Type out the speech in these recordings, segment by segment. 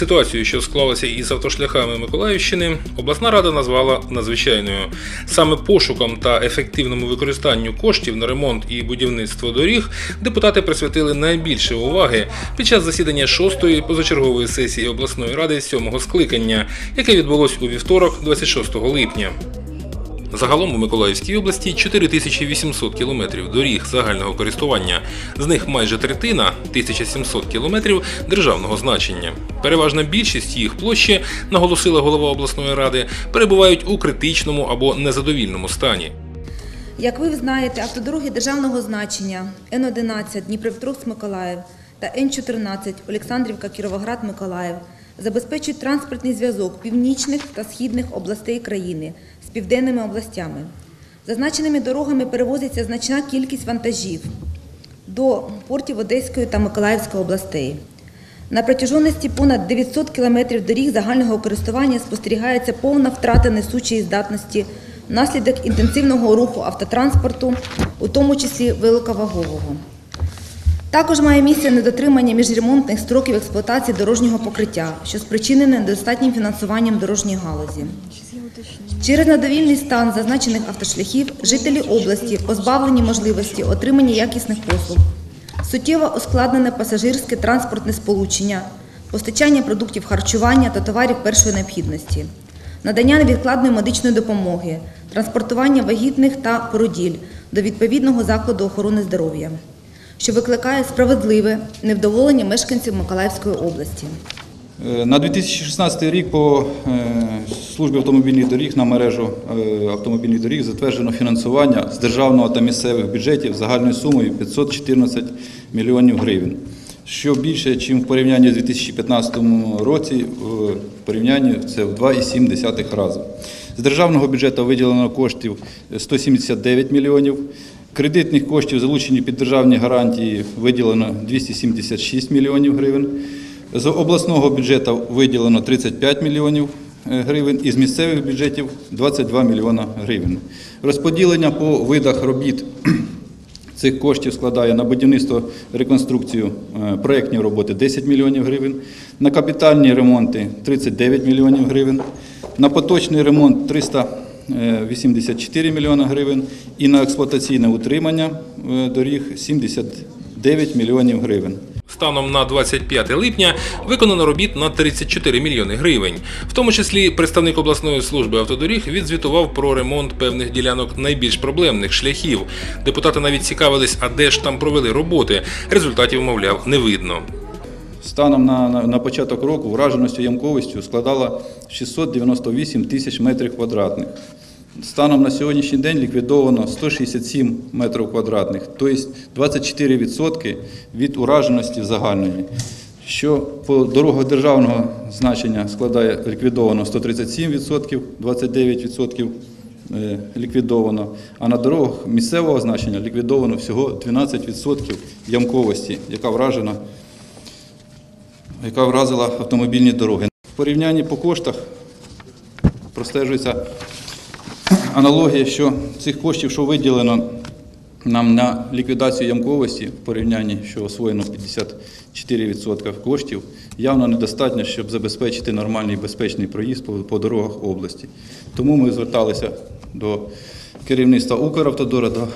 Ситуацію, що склалася із автошляхами Миколаївщини, обласна рада назвала надзвичайною. Саме пошуком та ефективному використанню коштів на ремонт і будівництво доріг депутати присвятили найбільше уваги під час засідання шостої позачергової сесії обласної ради сьомого скликання, яке відбулось у вівторок, 26 липня. Загалом у Миколаївській області 4800 кілометрів доріг загального користування. З них майже третина 1700 кілометрів державного значення. Переважна більшість їх площі, наголосила голова обласної ради, перебувають у критичному або незадовільному стані. Як ви знаєте, автодороги державного значення Н-11 Дніпропетровськ-Миколаїв та Н-14 Олександрівка Кіровоград-Миколаїв забезпечують транспортний зв'язок північних та східних областей країни південними областями. Зазначеними дорогами перевозиться значна кількість вантажів до портів Одеської та Миколаївської областей. На протяженності понад 900 кілометрів доріг загального користування спостерігається повна втрата несучої здатності внаслідок інтенсивного руху автотранспорту, у тому числі великовагового. Також має місце недотримання міжремонтних строків експлуатації дорожнього покриття, що спричинене недостатнім фінансуванням дорожньої галузі. Через недовільний стан зазначених автошляхів жителі області позбавлені можливості отримання якісних послуг, суттєво ускладнене пасажирське транспортне сполучення, постачання продуктів харчування та товарів першої необхідності, надання невідкладної медичної допомоги, транспортування вагітних та породіль до відповідного закладу охорони здоров'я, що викликає справедливе невдоволення мешканців Миколаївської області. Е, На 2016 рік по е, службі автомобільних доріг на мережу е, автомобільних доріг затверджено фінансування з державного та місцевих бюджетів загальною сумою 514 мільйонів гривень, що більше, ніж в порівнянні з 2015 році, в порівнянні це в 2,7 рази. З державного бюджету виділено коштів 179 мільйонів. Кредитних коштів, залучені під державні гарантії, виділено 276 мільйонів гривень. З обласного бюджету виділено 35 мільйонів е, гривень і з місцевих бюджетів 22 мільйона гривень. Розподілення по видах робіт цих коштів складає на будівництво, реконструкцію, е, проєктні роботи 10 мільйонів гривень, на капітальні ремонти 39 мільйонів гривень, на поточний ремонт 384 мільйона гривень і на експлуатаційне утримання е, доріг 79 мільйонів гривень. Станом на 25 липня виконано робіт на 34 мільйони гривень. В тому числі представник обласної служби автодоріг відзвітував про ремонт певних ділянок найбільш проблемних шляхів. Депутати навіть цікавились, а де ж там провели роботи. Результатів, мовляв, не видно. Станом на, на, на початок року враженістю ямковістю складала 698 тисяч метрів квадратних. Станом на сьогоднішній день ліквідовано 167 метрів квадратних, тобто 24% від ураженості загальної, що по дорогах державного значення складає ліквідовано 137%, 29% е, ліквідовано, а на дорогах місцевого значення ліквідовано всього 12% ямковості, яка вражена яка вразила автомобільні дороги. В порівнянні по коштах простежується аналогія, що цих коштів, що виділено нам на ліквідацію ямковості, в порівнянні, що освоєно 54% коштів, явно недостатньо, щоб забезпечити нормальний безпечний проїзд по, по дорогах області. Тому ми зверталися до керівництва Укравтодора, до,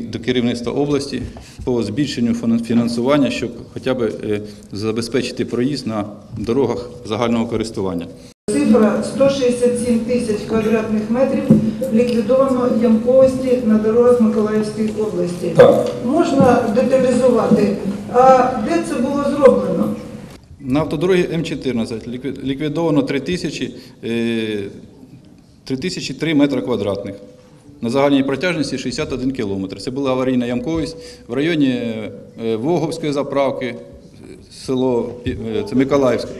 до керівництва області по збільшенню фінансування, щоб хоча б е, забезпечити проїзд на дорогах загального користування. Цифра 167 тисяч квадратних метрів ліквідовано ямковості на дорогах Миколаївської області. Так. Можна деталізувати, а де це було зроблено? На автодорогі М14 ліквідовано 3 тисячі, е, 3003 метри квадратних. На загальній протяжності 61 кілометр. Це була аварійна ямковість в районі е, Воговської заправки, е, село е, це Миколаївське.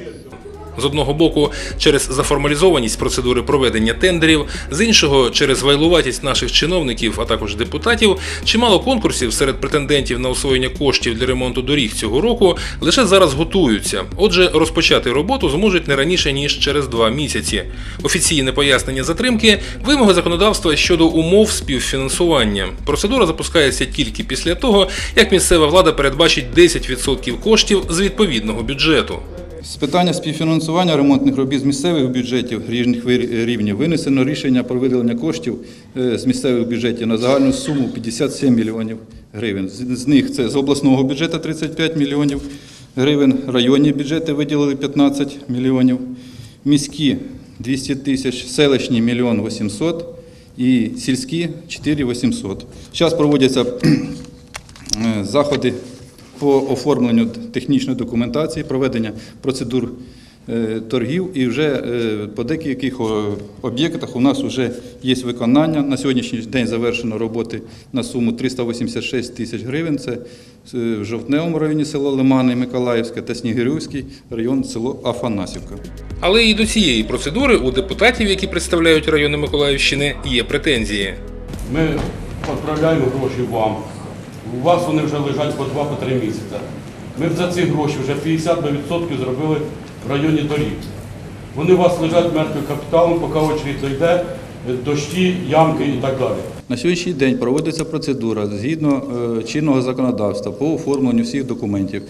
З одного боку, через заформалізованість процедури проведення тендерів, з іншого через вайлуватість наших чиновників, а також депутатів, чимало конкурсів серед претендентів на освоєння коштів для ремонту доріг цього року лише зараз готуються. Отже, розпочати роботу зможуть не раніше ніж через два місяці. Офіційне пояснення затримки вимоги законодавства щодо умов співфінансування. Процедура запускається тільки після того, як місцева влада передбачить 10% коштів з відповідного бюджету. З питання співфінансування ремонтних робіт з місцевих бюджетів різних рівнів винесено рішення про виділення коштів е, з місцевих бюджетів на загальну суму 57 мільйонів гривень. З них це з обласного бюджету 35 мільйонів гривень, районні бюджети виділили 15 мільйонів, міські 200 тисяч, селищні 1 мільйон 800 і сільські 4 800. Зараз проводяться е, заходи по оформленню технічної документації, проведення процедур е, торгів і вже е, по деяких об'єктах у нас вже є виконання. На сьогоднішній день завершено роботи на суму 386 тисяч гривень. Це е, в Жовтневому районі село Лимани, Миколаївське та Снігирівський район село Афанасівка. Але і до цієї процедури у депутатів, які представляють райони Миколаївщини, є претензії. Ми відправляємо гроші вам. У вас вони вже лежать по 2-3 місяці. Ми за ці гроші вже 50% зробили в районі доріг. Вони у вас лежать мертвим капіталом, поки очередь зайде, е, дощі, ямки і так далі. На сьогоднішній день проводиться процедура згідно е, чинного законодавства по оформленню всіх документів.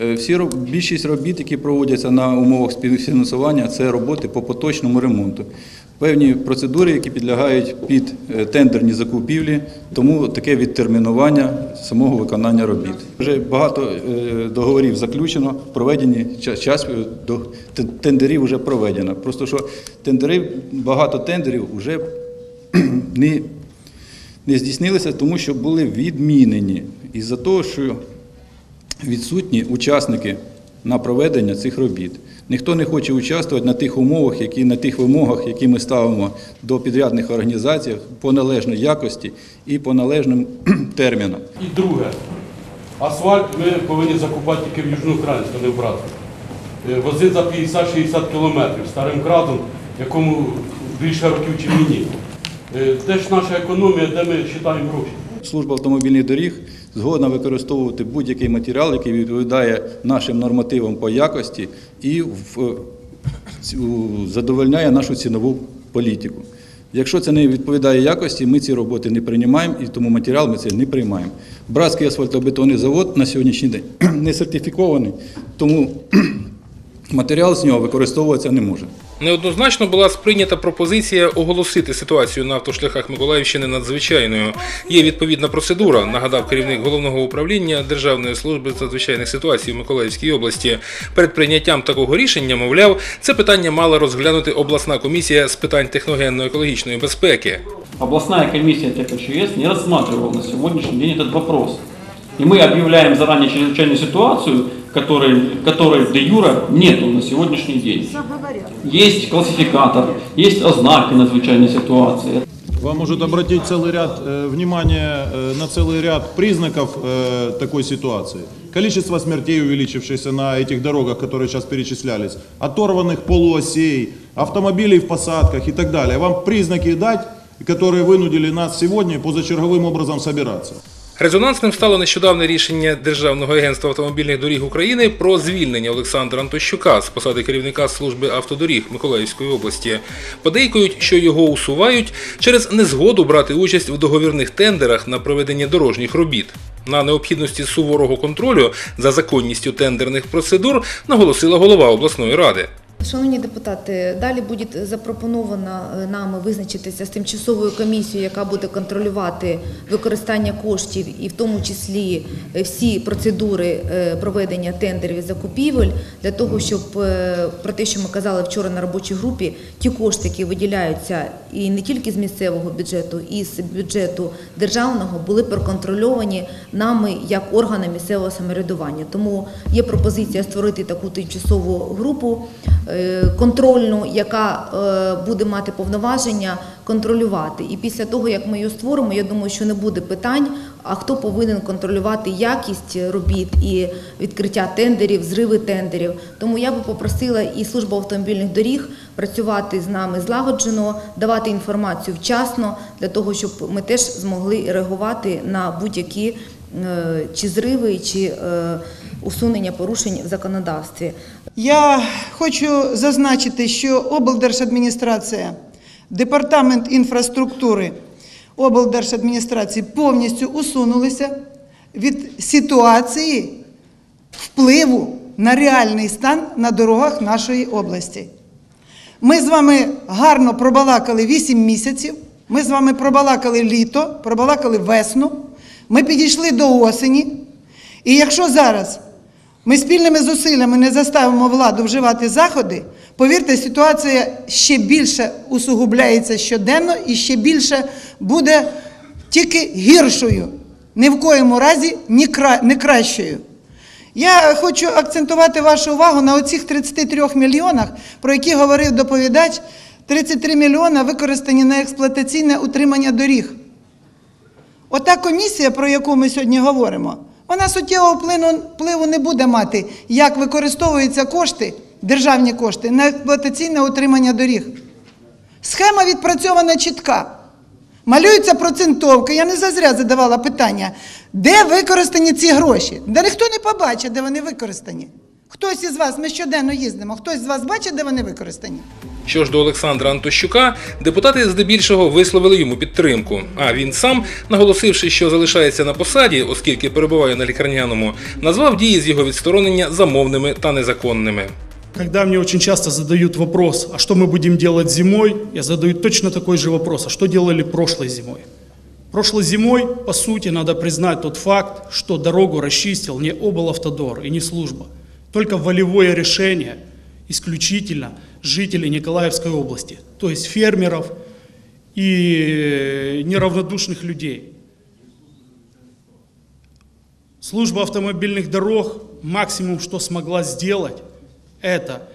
Е, Всі більшість робіт, які проводяться на умовах співфінансування, це роботи по поточному ремонту. Певні процедури, які підлягають під е, тендерні закупівлі, тому таке відтермінування самого виконання робіт. Вже багато е, договорів заключено, проведені час е, до тендерів вже проведено. Просто що тендери, багато тендерів вже не не здійснилися, тому що були відмінені із-за того, що відсутні учасники на проведення цих робіт. Ніхто не хоче участвувати на тих умовах, які на тих вимогах, які ми ставимо до підрядних організацій по належній якості і по належним термінам. І друге, асфальт ми повинні закупати тільки в Южноукраїнську, а не в Братську. Е, Возити за 50-60 кілометрів старим крадом, якому більше років, ніж мені. Е, Де ж наша економія, де ми вважаємо гроші? Служба автомобільних доріг згодна використовувати будь-який матеріал, який відповідає нашим нормативам по якості і задовольняє нашу цінову політику. Якщо це не відповідає якості, ми ці роботи не приймаємо і тому матеріал ми це не приймаємо. Братський асфальтобетонний завод на сьогоднішній день не сертифікований, тому матеріал з нього використовуватися не може. Неоднозначно була сприйнята пропозиція оголосити ситуацію на автошляхах Миколаївщини надзвичайною. Є відповідна процедура, нагадав керівник головного управління Державної служби з надзвичайних ситуацій у Миколаївській області. Перед прийняттям такого рішення, мовляв, це питання мала розглянути обласна комісія з питань техногенно-екологічної безпеки. Областная комиссия ТКЧС не рассматривала на сегодняшний день этот вопрос. И мы объявляем заранее чрезвычайную ситуацию, которой, которой де юра нету на сегодняшний день. Есть классификатор, есть ознаки надзвичайной ситуации. Вам может обратить целый ряд э, внимания э, на целый ряд признаков э, такой ситуации. Количество смертей, увеличившееся на этих дорогах, которые сейчас перечислялись, оторванных полуосей, автомобилей в посадках и так далее. Вам признаки дать, которые вынудили нас сегодня позачерговым образом собираться. Резонансним стало нещодавне рішення Державного агентства автомобільних доріг України про звільнення Олександра Антощука з посади керівника служби автодоріг Миколаївської області. Подейкують, що його усувають через незгоду брати участь в договірних тендерах на проведення дорожніх робіт. На необхідності суворого контролю за законністю тендерних процедур наголосила голова обласної ради. Шановні депутати, далі буде запропоновано е, нами визначитися з тимчасовою комісією, яка буде контролювати використання коштів і в тому числі е, всі процедури е, проведення тендерів і закупівель для того, щоб про те, що ми казали вчора на робочій групі, ті кошти, які виділяються і не тільки з місцевого бюджету, і з бюджету державного, були проконтрольовані нами як органи місцевого самоврядування. Тому є пропозиція створити таку тимчасову групу контрольну, яка е, буде мати повноваження контролювати. І після того, як ми її створимо, я думаю, що не буде питань. А хто повинен контролювати якість робіт і відкриття тендерів, зриви тендерів? Тому я би попросила і службу автомобільних доріг працювати з нами злагоджено, давати інформацію вчасно для того, щоб ми теж змогли реагувати на будь-які е, чи зриви, чи е, усунення порушень в законодавстві. Я хочу зазначити, що облдержадміністрація, департамент інфраструктури облдержадміністрації повністю усунулися від ситуації впливу на реальний стан на дорогах нашої області. Ми з вами гарно пробалакали 8 місяців. Ми з вами пробалакали літо, пробалакали весну. Ми підійшли до осені. І якщо зараз ми спільними зусиллями не заставимо владу вживати заходи, повірте, ситуація ще більше усугубляється щоденно і ще більше буде тільки гіршою, ні в коєму разі не кращою. Я хочу акцентувати вашу увагу на оцих 33 мільйонах, про які говорив доповідач. 33 мільйона використані на експлуатаційне утримання доріг. Ота комісія, про яку ми сьогодні говоримо, вона суттєвого впливу, не буде мати, як використовуються кошти, державні кошти, на експлуатаційне утримання доріг. Схема відпрацьована чітка. Малюється процентовка. Я не зазря задавала питання, де використані ці гроші? Да ніхто не побачить, де вони використані. Хтось із вас, ми щоденно їздимо, хтось з вас бачить, де вони використані? Що ж до Олександра Антощука, депутати здебільшого висловили йому підтримку. А він сам, наголосивши, що залишається на посаді, оскільки перебуває на лікарняному, назвав дії з його відсторонення замовними та незаконними. Когда мне очень часто задают вопрос, а что мы будем делать зимой, я задаю точно такой же вопрос, а что делали прошлой зимой? Прошлой зимой, по сути, надо признать тот факт, что дорогу расчистил не облавтодор и не служба. Только волевое решение исключительно жителей Николаевской области, то есть фермеров и неравнодушных людей. Служба автомобильных дорог максимум, что смогла сделать, это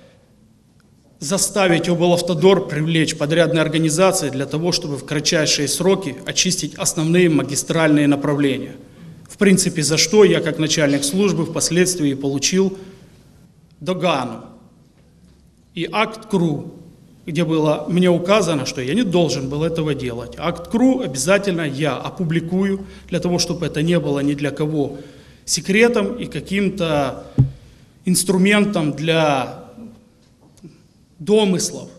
заставить облавтодор привлечь подрядные организации для того, чтобы в кратчайшие сроки очистить основные магистральные направления. В принципе, за что я, как начальник службы, впоследствии получил догану и акт КРУ, где было мне указано, что я не должен был этого делать. Акт КРУ обязательно я опубликую, для того, чтобы это не было ни для кого секретом и каким-то инструментом для домыслов.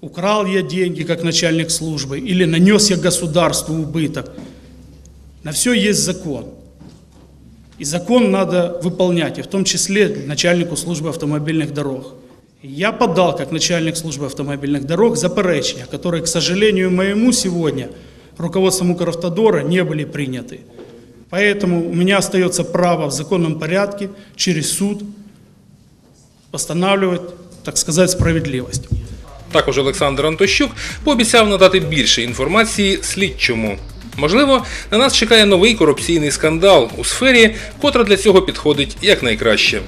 Украл я деньги как начальник службы или нанес я государству убыток. На все есть закон. И закон надо выполнять, и в том числе начальнику службы автомобильных дорог. Я подал, как начальник службы автомобильных дорог, заперечения, которые, к сожалению моему, сегодня руководством Укравтодора не были приняты. Поэтому у меня остается право в законном порядке через суд постанавливать, так сказать, справедливость. Також Олександр Антощук пообіцяв надати більше інформації слідчому. Можливо, на нас чекає новий корупційний скандал у сфері, котра для цього підходить якнайкраще.